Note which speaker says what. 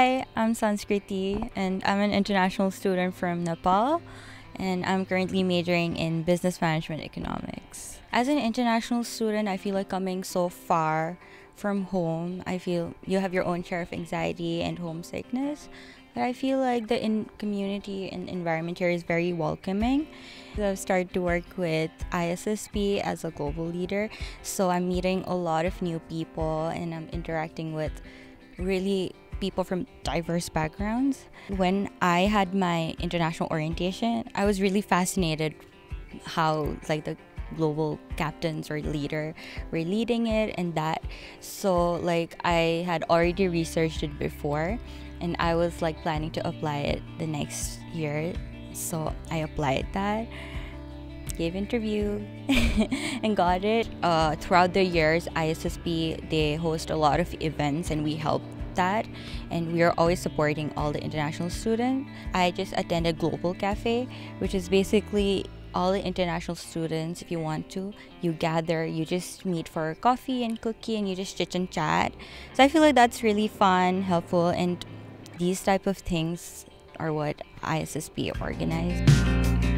Speaker 1: Hi, I'm Sanskriti, and I'm an international student from Nepal, and I'm currently majoring in business management economics. As an international student, I feel like coming so far from home, I feel you have your own share of anxiety and homesickness. But I feel like the in community and environment here is very welcoming. I've started to work with ISSP as a global leader, so I'm meeting a lot of new people and I'm interacting with really people from diverse backgrounds. When I had my international orientation, I was really fascinated how like the global captains or leader were leading it and that. So like i had already researched it before and i was like planning to apply it the next year. So i applied that gave interview and got it. Uh, throughout the years issp they host a lot of events and we help that and we are always supporting all the international students. I just attended global cafe which is basically all the international students if you want to you gather you just meet for coffee and cookie and you just chit and chat. So i feel like that's really fun helpful and these type of things are what issp organized